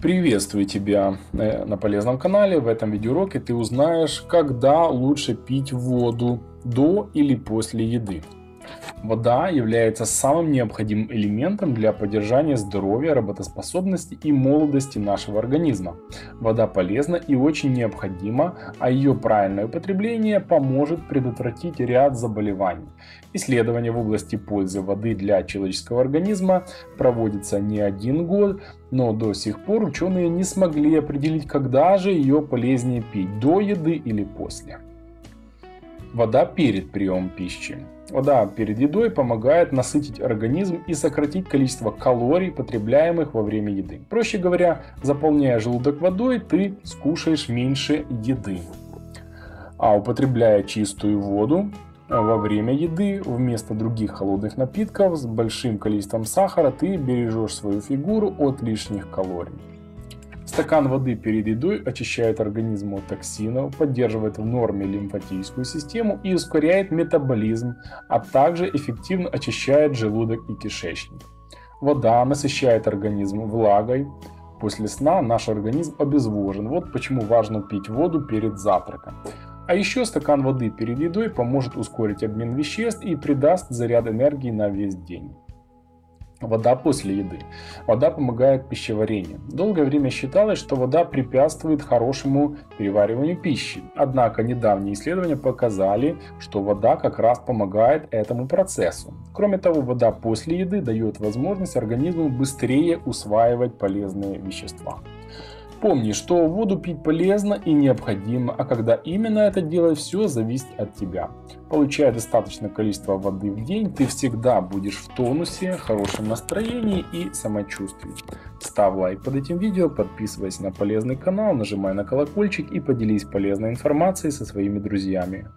Приветствую тебя э, на полезном канале. В этом видеоуроке ты узнаешь, когда лучше пить воду до или после еды. Вода является самым необходимым элементом для поддержания здоровья, работоспособности и молодости нашего организма. Вода полезна и очень необходима, а ее правильное употребление поможет предотвратить ряд заболеваний. Исследования в области пользы воды для человеческого организма проводятся не один год, но до сих пор ученые не смогли определить, когда же ее полезнее пить, до еды или после. Вода перед приемом пищи. Вода перед едой помогает насытить организм и сократить количество калорий, потребляемых во время еды. Проще говоря, заполняя желудок водой, ты скушаешь меньше еды. А употребляя чистую воду во время еды, вместо других холодных напитков с большим количеством сахара, ты бережешь свою фигуру от лишних калорий. Стакан воды перед едой очищает организм от токсинов, поддерживает в норме лимфатическую систему и ускоряет метаболизм, а также эффективно очищает желудок и кишечник. Вода насыщает организм влагой. После сна наш организм обезвожен. Вот почему важно пить воду перед завтраком. А еще стакан воды перед едой поможет ускорить обмен веществ и придаст заряд энергии на весь день. Вода после еды. Вода помогает пищеварению. Долгое время считалось, что вода препятствует хорошему перевариванию пищи. Однако недавние исследования показали, что вода как раз помогает этому процессу. Кроме того, вода после еды дает возможность организму быстрее усваивать полезные вещества. Помни, что воду пить полезно и необходимо, а когда именно это делать, все зависит от тебя. Получая достаточное количество воды в день, ты всегда будешь в тонусе, хорошем настроении и самочувствии. Ставь лайк под этим видео, подписывайся на полезный канал, нажимай на колокольчик и поделись полезной информацией со своими друзьями.